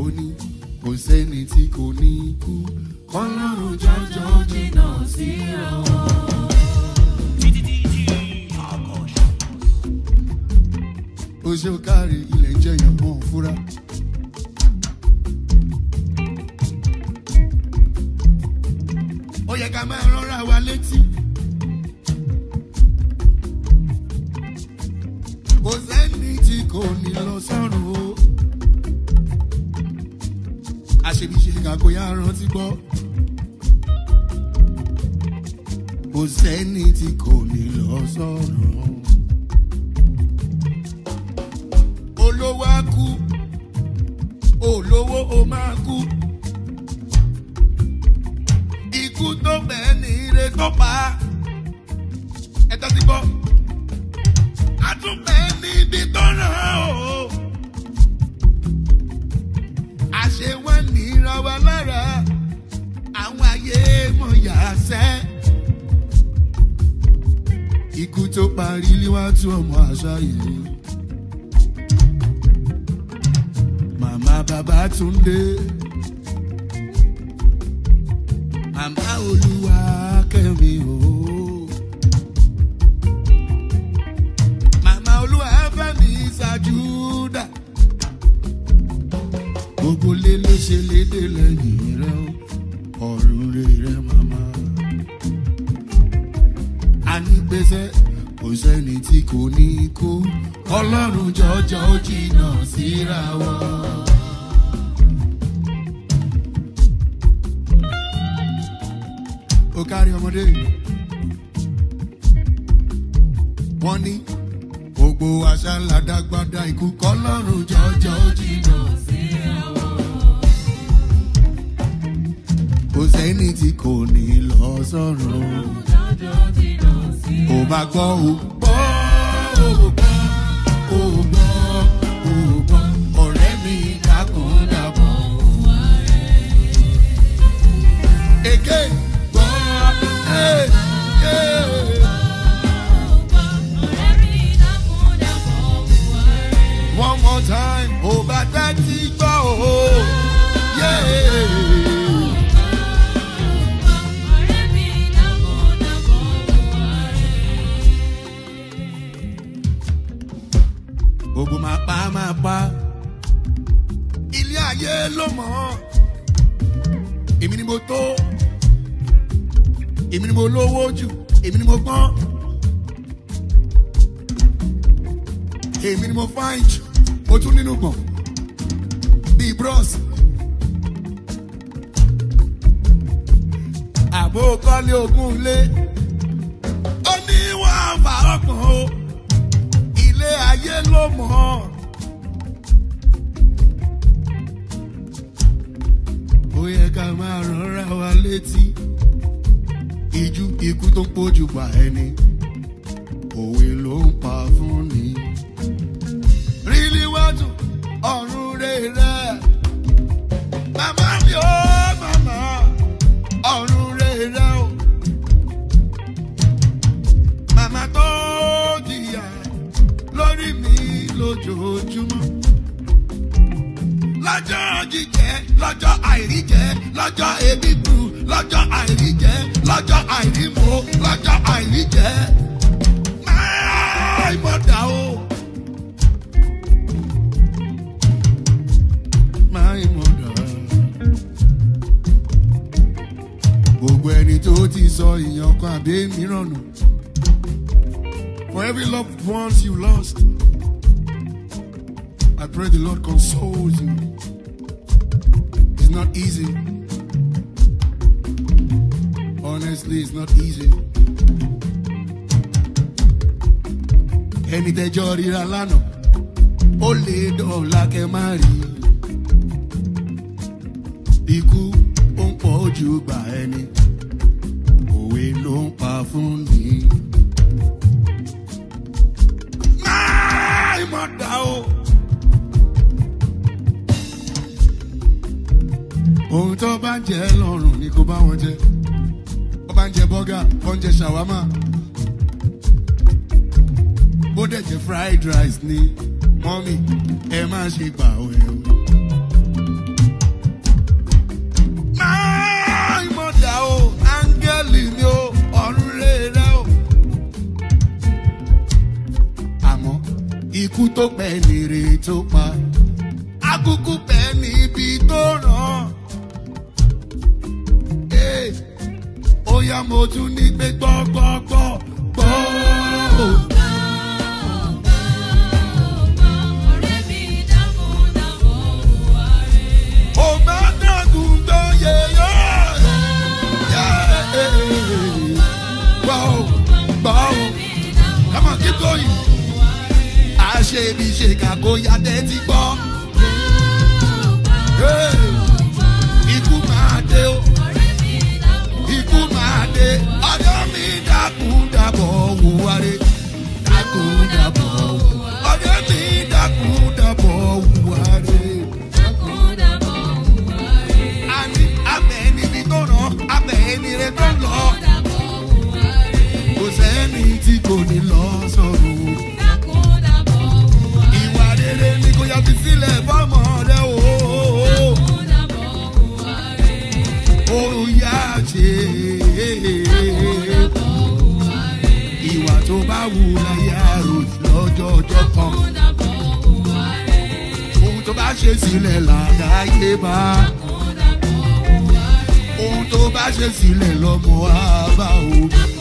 ó ní kò sẹ́ni tí kò ní kú kọ́lọ́run jọjọ jìnnà síra wọn. ó káre ilẹ̀ jẹyàn mọ́ fúra. ó yẹ ká máa rọra wa létí. kò sẹ́ni tí kò ní lọ sọ́run o. àṣebíṣe kàkóyá rántí gbọ́. kò sẹ́ni tí kò ní lọ sọ́run. olówó á kú olówó ó máa kú. ikú tó bẹ́ẹ̀ ní ire tó pa á. ẹ tọ́ sí gbọ́ àtúnbẹ̀ níbi tó ràn o. ayé mọ̀ yà sẹ́. ikú tó parí níwájú ọmọ àṣà yìí. màmá bàbá túndé. màmá olúwa kẹ́mi o. màmá olúwa fẹ́mi ṣàjúdà. gbogbo lé ló ṣe lédè lẹ́yìn rẹ o ọ̀run rere màmá. a ní pẹ́sẹ́ kò sẹ́ni tí kò ní kú ọlọ́run jọjọ jìnnà síra wọn. ó kárí ọmọdé wọ́n ní gbogbo àṣà ládàgbàdà ikú kọlọ́run jọjọ jìnnà sẹ́ni tí kò ní lọ sọ́run. Ò bá gbọ́ ò gbọ́ ò gbọ́ ò gbọ́ ò gbọ́. Ọ̀rẹ́ mi dákun dàbọ̀. Èké ayé ló mọ̀. Ọ́ èmi ni mo tó. Èmi ni mo lówó jù. Èmi ni mo gbọ́n. Èmi ni mo fáìn jù. Mo tún nínú gbọ̀n. Bíi bros àbó kọ́lé ogún ilé ó ní wọ́n fà ọkàn o. Ilé ayé ló mọ̀. ọ́. Létí ijú ikú tó ń pójú pa ẹni òwe ló ń pa fún ni. rí níwájú ọ̀run rere màmá mi ó màmá ọ̀run rere o màmá tó jìyà lórí mi lójoojúmọ́. lọ́jọ́ jíjẹ lọ́jọ́ àìríjẹ lọ́jọ́ ebi bù lọ́jọ́ àìríjẹ lọ́jọ́ àìrímo lọ́jọ́ àìríjẹ. máa mọ̀dà o. máa mọ̀dà. gbogbo ẹni tó ti sọ ìyàn kan àbí mìíràn nù. For every loved ones you lost, I pray the Lord consoles you. It's not easy. Honestly, it's not easy. Ẹni tẹjọ́ ríra lánàá, ó lè dọ̀la kẹ má rí. Ikú ó ń pọ̀ ojú gbà ẹni, òwe ló ń pa fún ni. Máì mọ̀ dá o. Ohun tó bá jẹ lọ́rùn ni kò bá wọn jẹ bó bá ń jẹ bọ́gà bó ń jẹ ṣàwámà bó dẹ̀ jẹ fried rice ni mọ́mì ẹ má ṣe gbà òye o. o ikú tó pẹ́ lèrè tó pa akúkú pẹ́ ni. Yá mo tún ní pé gbọ́ gbọ́ gbọ́ gbọ́. Bá o, gbọ́ o, come on keep going. Àṣebi ṣe kàkó ya tẹ́tí gbọ́. Ikú máa dé o. ọjọ́ mi dákun dábọ̀ wúwarẹ́. àní abẹ́ níbi tó ràn abẹ́ ẹnire tó lọ. Kò sẹ́ni tí kò ní lọ sọ̀rọ̀ ìwà rere ni kò yà fi sílẹ̀ fọ́mọ rẹ o. ó yá ṣe. Ìwà tó bá wù láyé àròyìn lọ́jọ́ ọjọ́ kan bá ṣe sílẹ̀ làdáyé bá ohun tó sílẹ̀ o.